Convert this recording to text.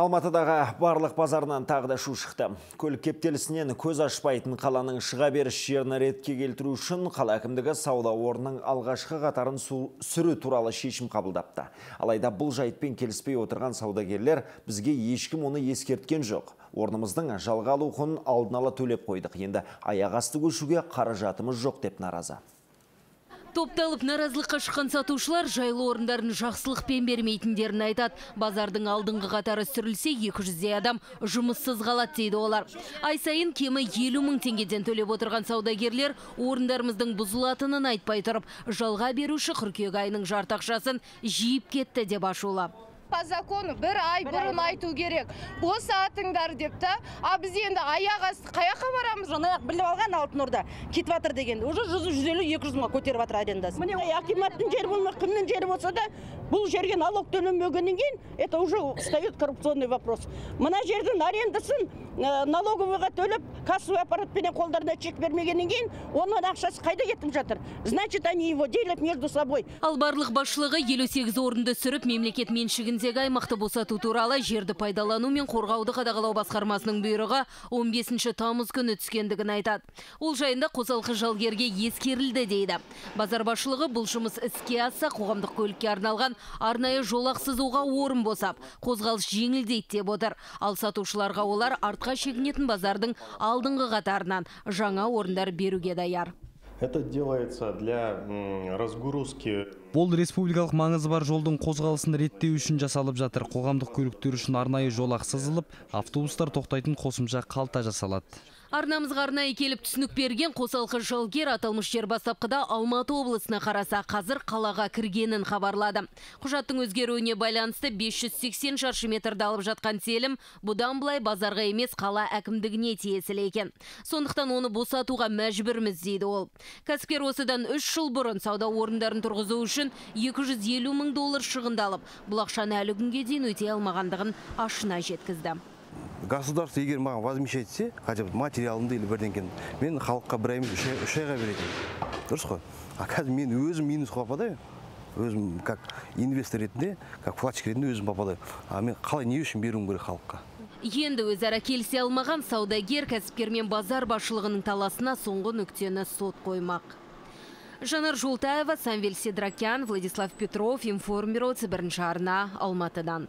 Алматыдағы барлық базарынан тағы да шу шықты. Көлік кептелісінен көз ашпайтын қаланың шыға беріс жерін ретке келтіру үшін қала әкімдігі сауда орнының алғашқы қатарын сүру туралы шешім қабылдапты. Алайда бұл жайтпен келіспей отырған саудагерлер бізге ешкім оны ескерткен жоқ. Орнымыздың жалға алу құнын алдын ала төлеп қойдық. Енді аяқ асты көшуге қаражатымыз жоқ деп наразы. Топталып наразылыққа шыққан сатушылар жайлы орындарын жақсылықпен бермейтіндерін айтады. Базардың алдыңғы қатары сүрілсе 200 адам жұмыссыз қалады дейді олар. Ай сайын кемі 50 мың теңгеден төлеп отырған саудагерлер орындарымыздың бұзылатынын айтпай тұрып, жалға беруші қыркүйек айының жартақшасын жиіп кетті деп ашулап по закону бір ай бұрын айту керек. Босатыңдар деп та а біз енді аяқ асты қаяққа барамыз? Жаңа біліп алған алтын орда кетіп жатыр дегенді. Уже жүз жүз елу екі жүз мыңға көтеріп жатыр арендасын міне акиматтың жері болмай кімнің жері болса да бұл жерге налог төленбегеннен кейін это уже встает коррупционный вопрос. Мына жердің арендасын налоговыйға төлеп кассовый аппаратпенен қолдарына чек бермегеннен кейін оның ақшасы қайда кетіп жатыр? Значит они его делят между собой. Ал барлық басшылығы елу сегіз орынды сүріп мемлекет меншігін шетелдегі аймақты босату туралы жерді пайдалану мен қорғауды қадағалау басқармасының бұйрығы 15 тамыз күні түскендігін айтады. Ол жайында қосалқы жалгерге ескерілді дейді. Базар басшылығы бұл жұмыс іске асса қоғамдық көлікке арналған арнайы жолақ сызуға орын босап қозғалыс жеңілдейді деп отыр. Ал сатушыларға олар артқа шегінетін базардың алдыңғы қатарынан жаңа орындар беруге даяр. Это делается для разгрузки. Бұл республикалық маңызы бар жолдың қозғалысын реттеу үшін жасалып жатыр. Қоғамдық көліктер үшін арнайы жолақ сызылып, автобустар тоқтайтын қосымша қалта жасалады. Арнамызға арнайы келіп түсінік берген қосалқы жалгер аталмыш жер бастапқыда Алматы облысына қараса қазір қалаға кіргенін хабарлады. Құжаттың өзгеруіне байланысты 580 шаршы метрді алып жатқан телім бұдан былай базарға емес қала әкімдігіне тиесілі екен. Сондықтан оны босатуға мәжбүрміз дейді ол. Кәсіпкер осыдан 3 жыл бұрын сауда орындарын тұрғызу үшін 250 мың доллар шығындалып, бұл ақшаны әлі күнге дейін өтей алмағандығын ашына жеткізді. Государство егер маған возмещать етсе хотя бы материалымды или бірдеңкені мен халыққа бір ай емес үш айға беретін. Дұрыс қой. А қазір мен өзім минусқа попадаю өзім как инвестор ретінде как вкладчик ретінде өзім попадаю а мен қалай не үшін беруім керек халыққа? Енді өзара келісе алмаған саудагер кәсіпкер мен базар басшылығының таласына соңғы нүктені сот қоймақ. Жанар жолтаева самвел седракян владислав петров информбюро бірінші арна алматыдан.